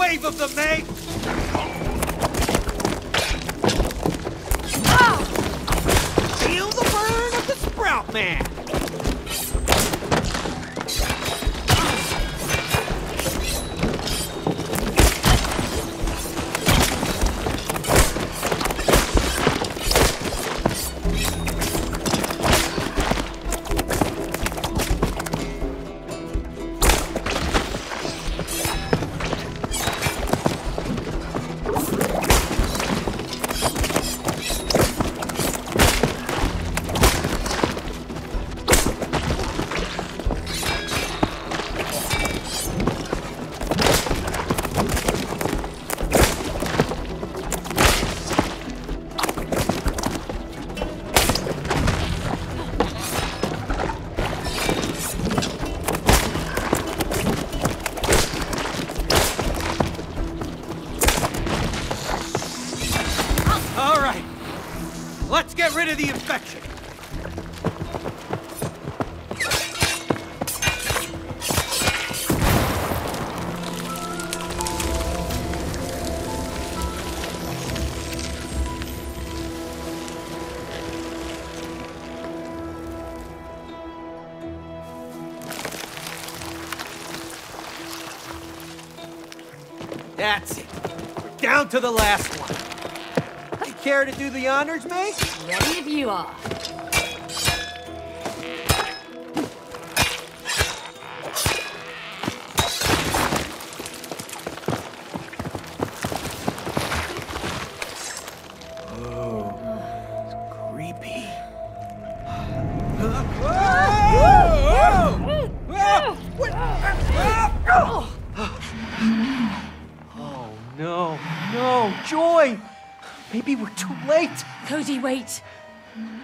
wave of the May. rid of the infection. That's it. We're down to the last one. You care to do the honors, mate? Ready if you are. Creepy.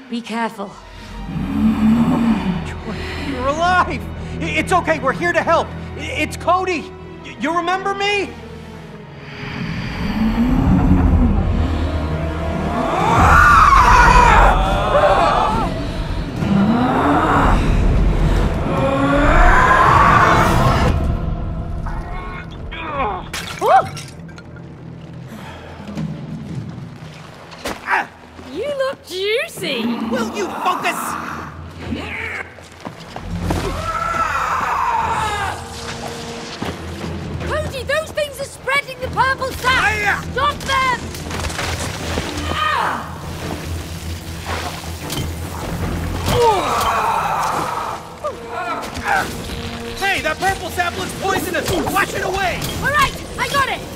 Be careful. You're alive! It's okay, we're here to help. It's Cody! You remember me? Hey, that purple sap looks poisonous! Wash it away! All right, I got it.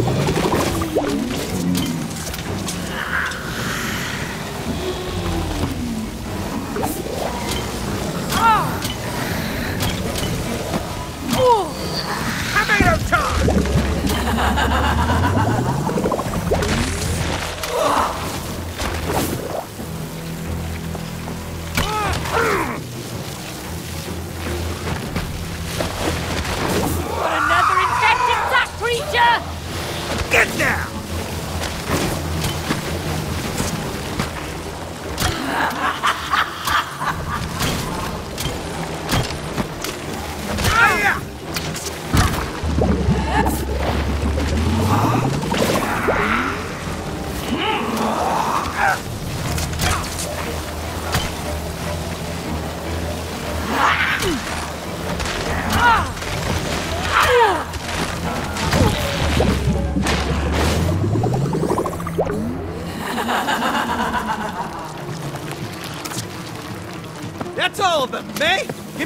Tomato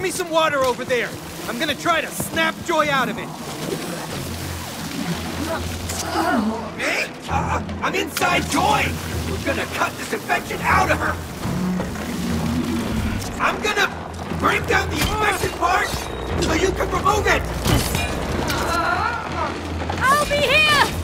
me some water over there. I'm gonna try to snap Joy out of it. May? Uh, I'm inside Joy! We're gonna cut this infection out of her! I'm gonna break down the infected part so you can remove it! I'll be here!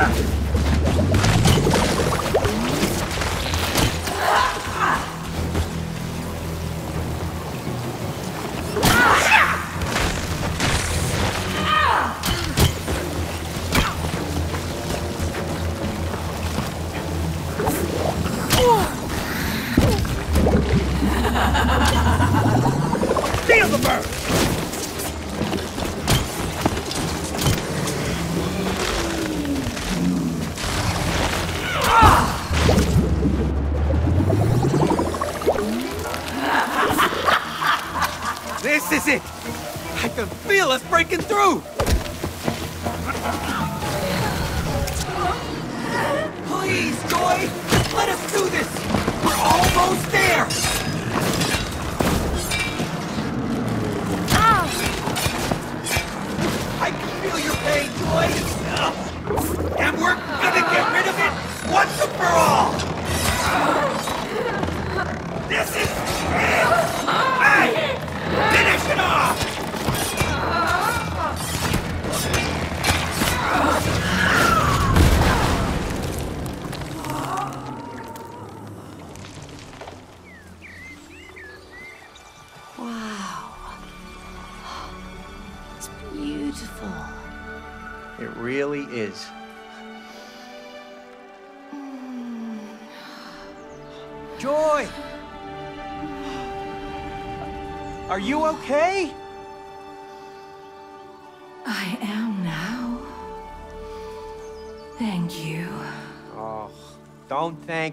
à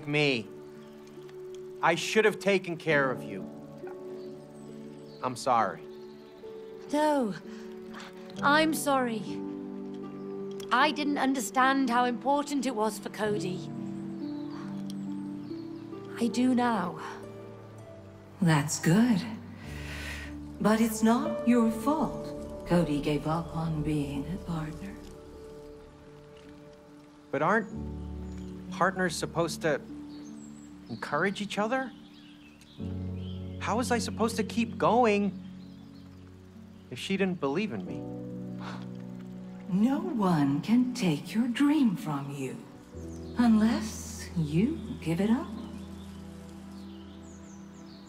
don't me. I should have taken care of you. I'm sorry. No, I'm sorry. I didn't understand how important it was for Cody. I do now. That's good. But it's not your fault. Cody gave up on being a partner. But aren't partners supposed to encourage each other? How was I supposed to keep going if she didn't believe in me? No one can take your dream from you. Unless you give it up.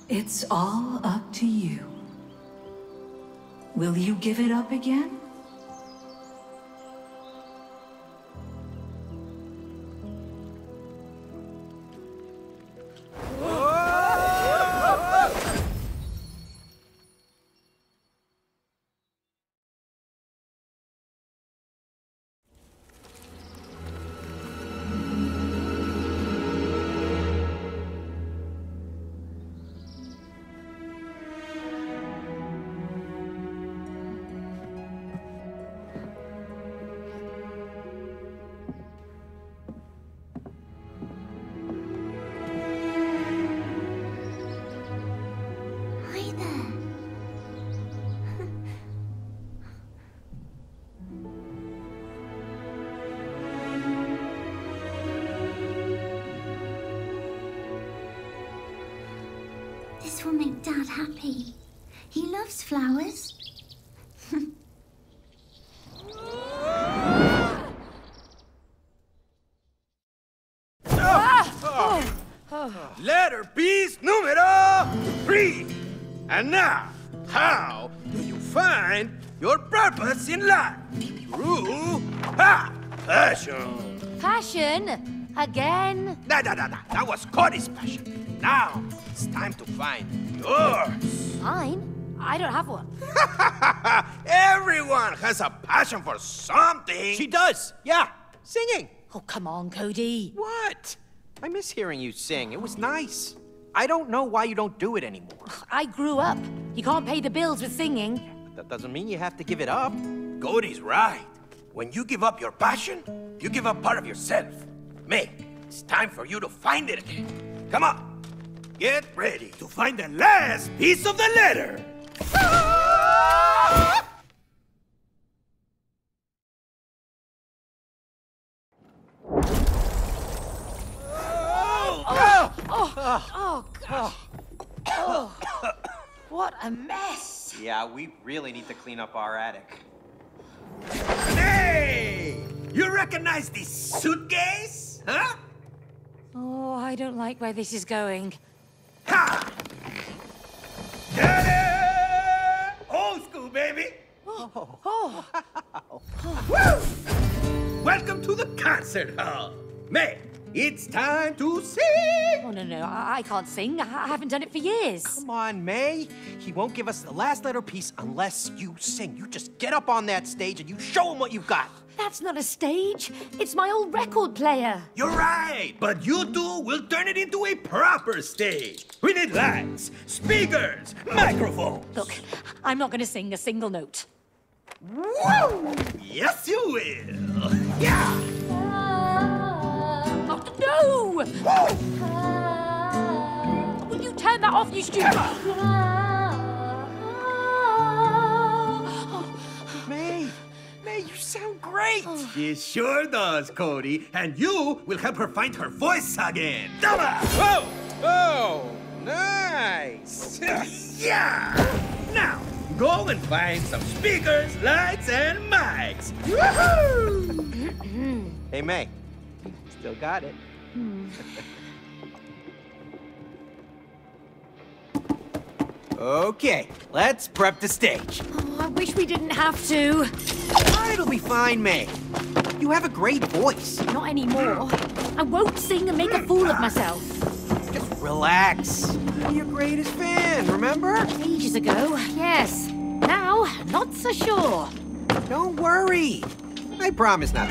It's all up to you. Will you give it up again? Letter piece numero three. And now, how do you find your purpose in life? Through ha, passion. Passion? Again? Nah, nah, nah, nah. That was Cody's passion. Now it's time to find yours. Mine? I don't have one. Everyone has a passion for something. She does, yeah. Singing. Oh, come on, Cody. What? I miss hearing you sing. It was nice. I don't know why you don't do it anymore. I grew up. You can't pay the bills with singing. But That doesn't mean you have to give it up. Cody's right. When you give up your passion, you give up part of yourself. May, it's time for you to find it again. Come on. Get ready to find the last piece of the letter. Oh, oh, oh, oh, gosh. Oh, what a mess. Yeah, we really need to clean up our attic. Hey! You recognize this suitcase? Huh? Oh, I don't like where this is going. Ha! Ta-da! Old school, baby! Oh, Woo! Welcome to the concert hall. May, it's time to sing! Oh, no, no, I, I can't sing. I, I haven't done it for years. Come on, May. He won't give us the last letter piece unless you sing. You just get up on that stage and you show him what you've got. That's not a stage. It's my old record player. You're right, but you two will turn it into a proper stage. We need lights, speakers, microphones. Look, I'm not going to sing a single note. Woo! Yes, you will. Yeah! Oh, no! Will you turn that off, you stupid? May, May, you sound great. Oh. She sure does, Cody. And you will help her find her voice again. Come on! Whoa! Oh, nice. Yeah! Now, go and find some speakers, lights, and mics. Woohoo! hey, May. Still got it. Hmm. okay, let's prep the stage. Oh, I wish we didn't have to. Ah, it'll be fine, May. You have a great voice. Not anymore. I won't sing and make a fool of myself. Just relax. I'm your greatest fan, remember? Ages ago, yes. Now, not so sure. Don't worry. I promise not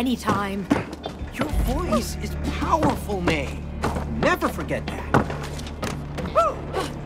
any time. Your voice is powerful, May. Never forget that.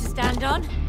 to stand on.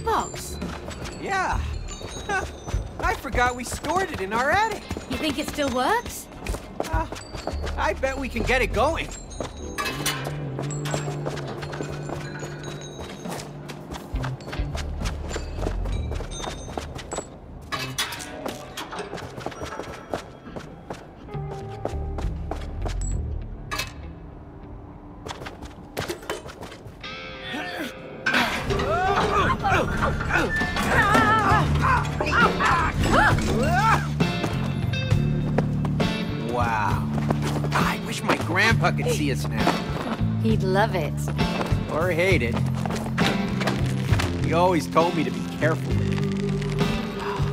Jukebox? Yeah. Huh. I forgot we stored it in our attic. You think it still works? Uh, I bet we can get it going. Hate it. He always told me to be careful.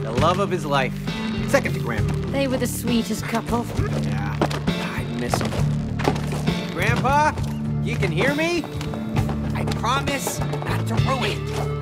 The love of his life. Second to grandpa. They were the sweetest couple. Yeah, I miss him. Grandpa, you can hear me? I promise not to ruin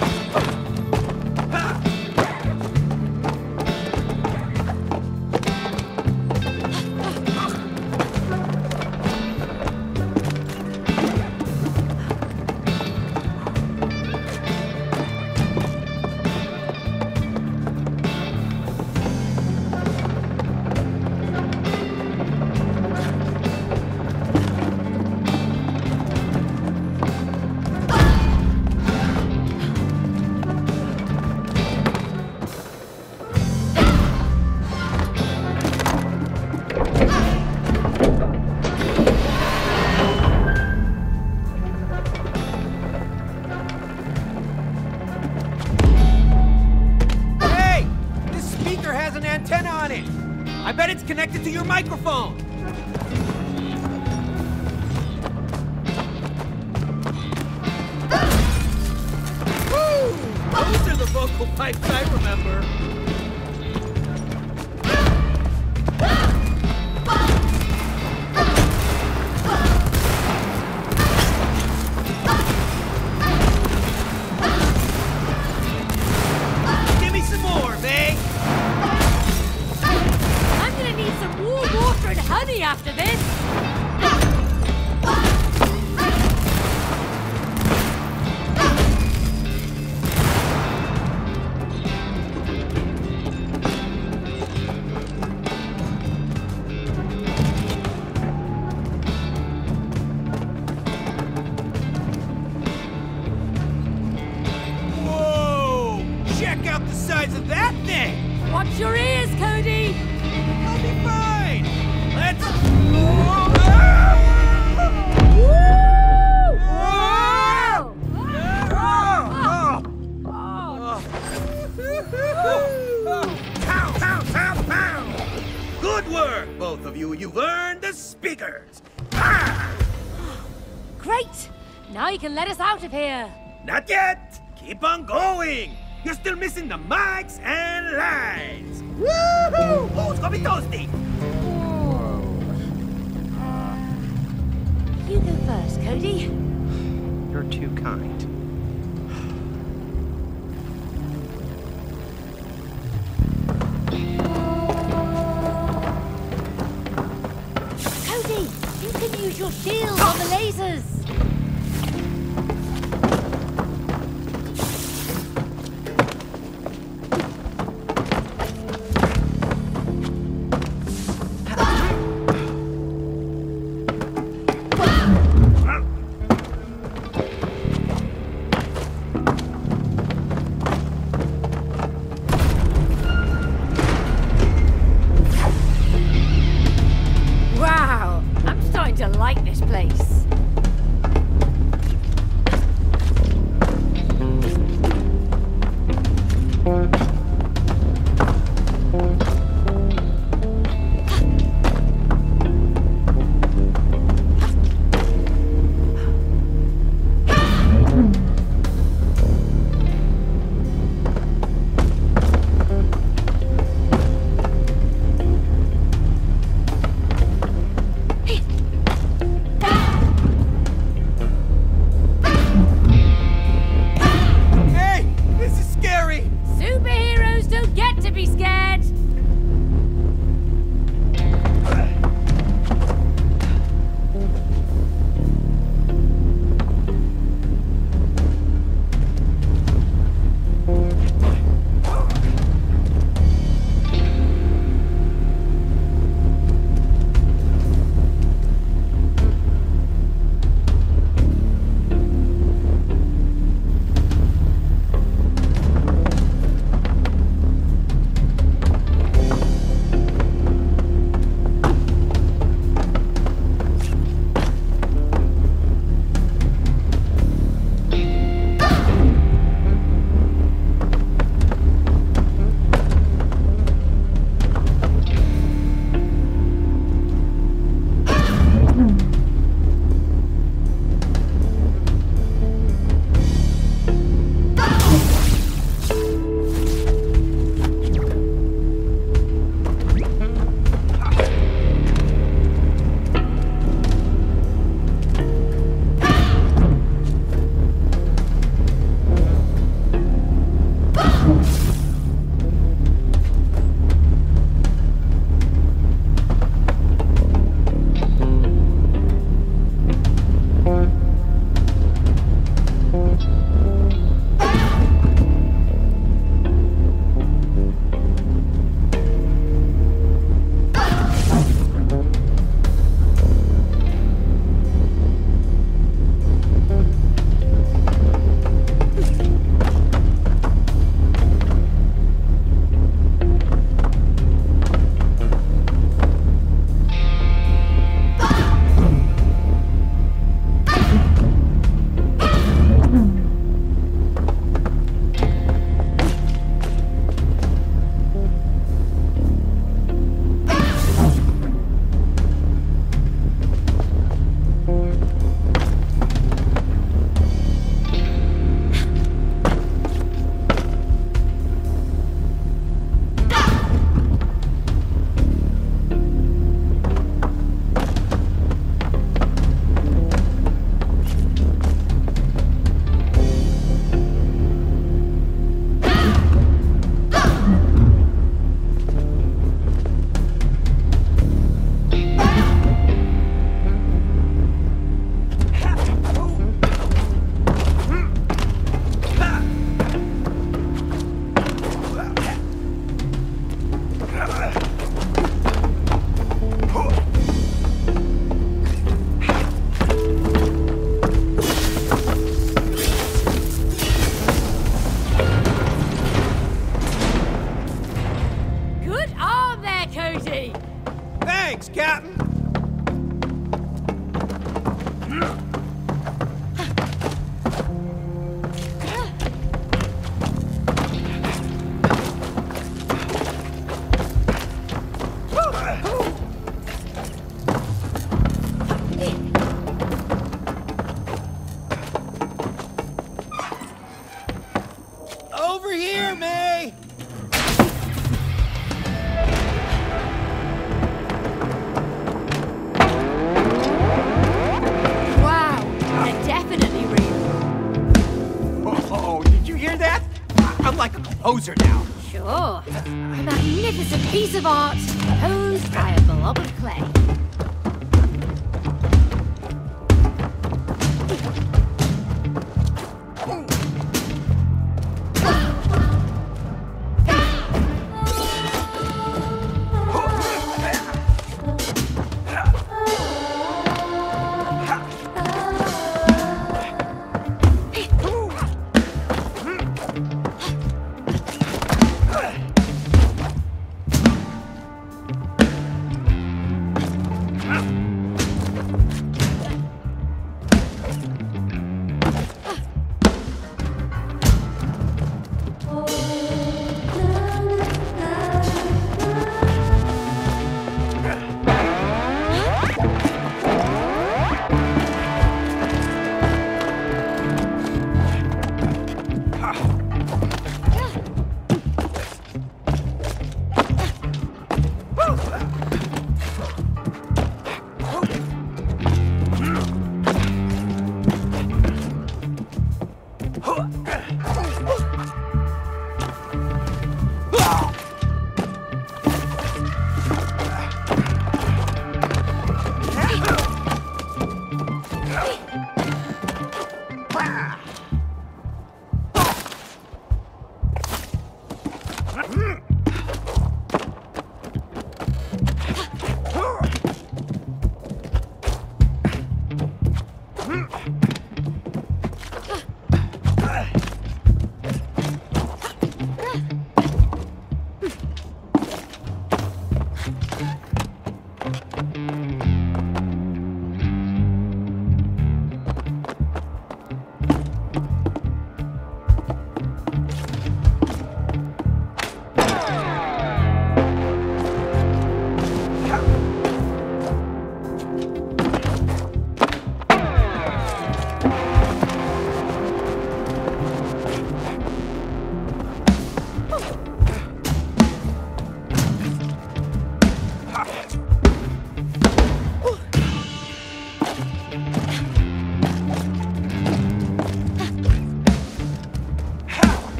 Not yet! Keep on going! You're still missing the mics and lines! Woohoo! Oh, it's gonna be toasty! Uh, you go first, Cody. You're too kind.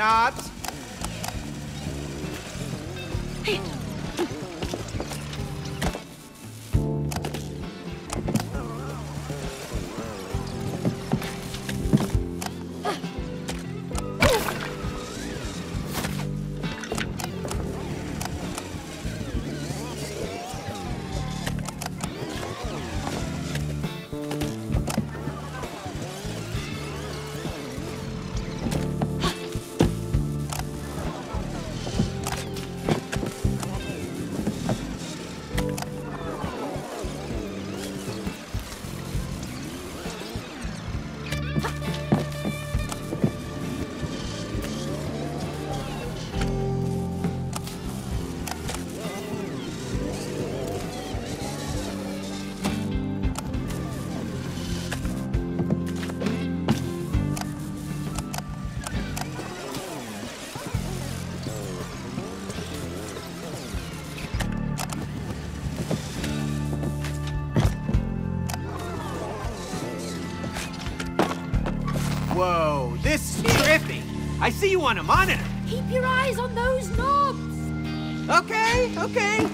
How I see you on a monitor! Keep your eyes on those knobs. Okay, okay.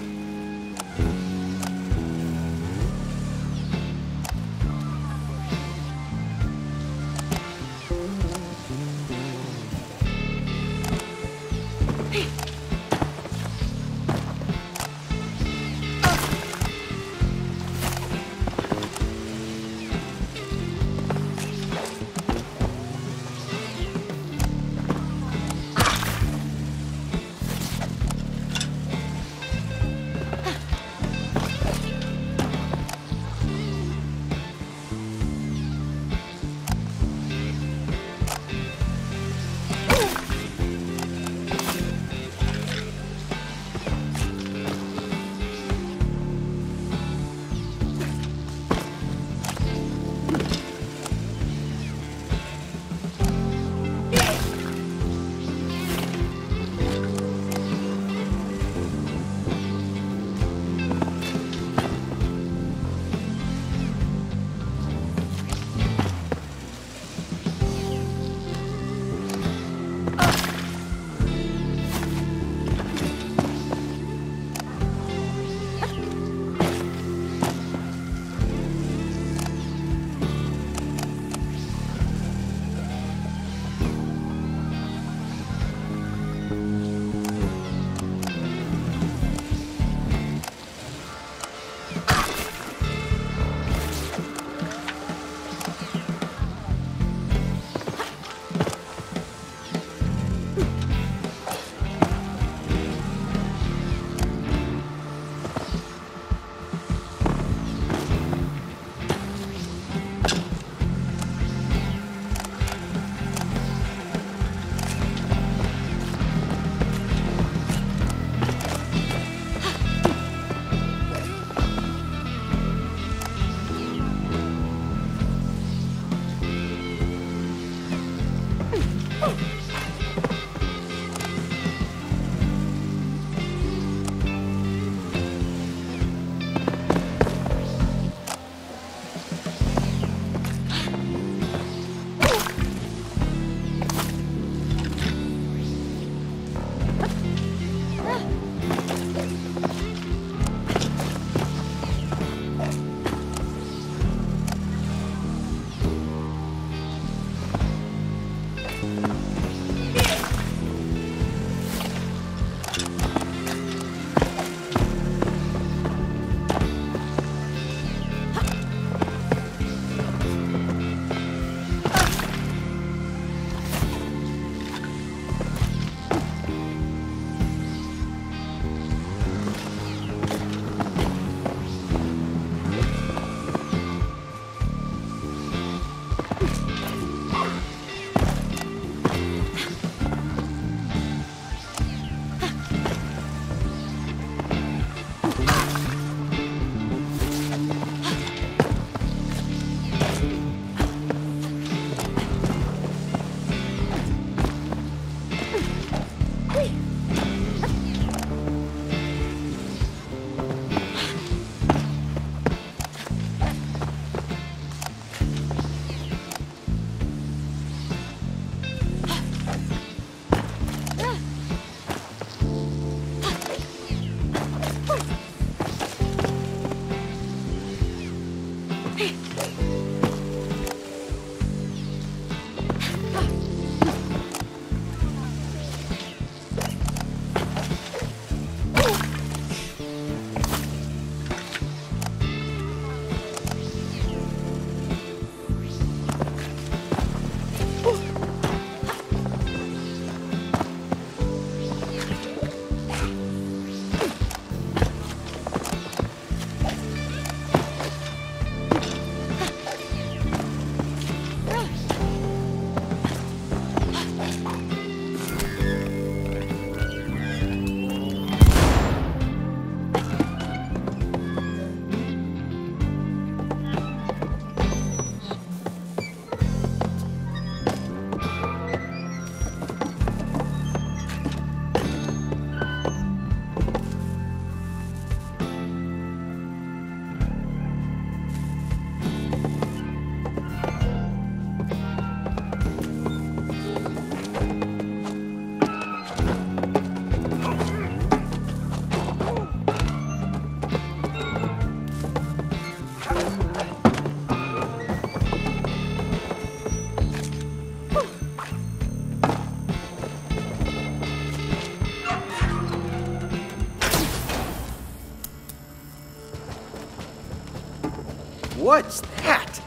What's that?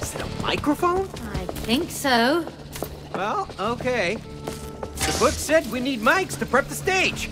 Is it a microphone? I think so. Well, okay. The book said we need mics to prep the stage.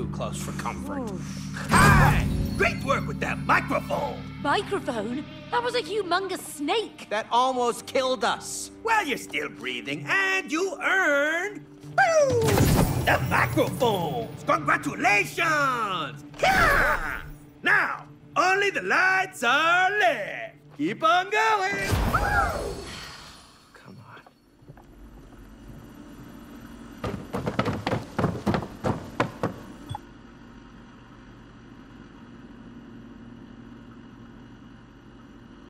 Too close for comfort. Hi! Great work with that microphone! Microphone? That was a humongous snake! That almost killed us. Well, you're still breathing, and you earned... Woo! The microphones! Congratulations! Yeah! Now, only the lights are left. Keep on going!